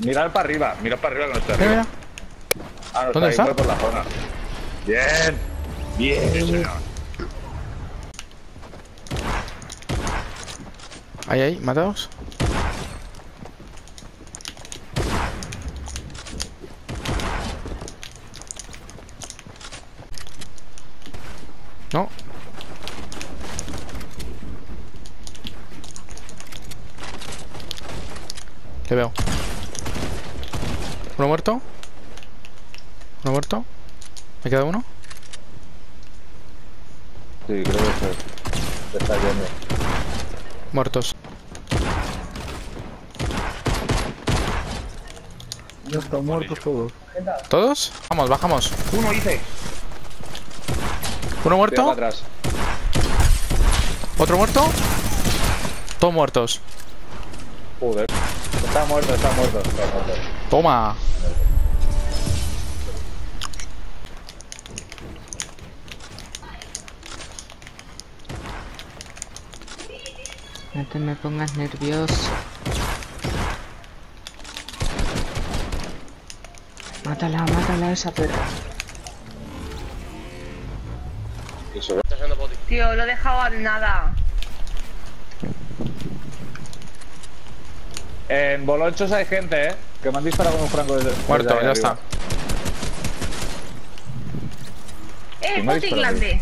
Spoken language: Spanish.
Mirad para arriba, mirad para arriba que no está arriba. Ah, no ¿Dónde está? está? por la zona. Bien. Bien, señor. Ahí, ahí, matados. No. Le veo. Uno muerto. Uno muerto. ¿Me queda uno? Sí, creo que se, se está yendo. Muertos. Ya están muertos todos. ¿Todos? Vamos, bajamos. Uno hice. Uno muerto. atrás. Otro muerto. Todos muertos. Joder. Está muerto, está muerto. Está muerto. Toma. No te me pongas nervioso. Mátala, mátala a esa perra. Tío, lo he dejado a nada. En Bolonchos hay gente, eh. Que me han disparado con un franco desde. Muerto, desde ahí ya arriba. está. ¡Eh, ¿Quién me ha bote!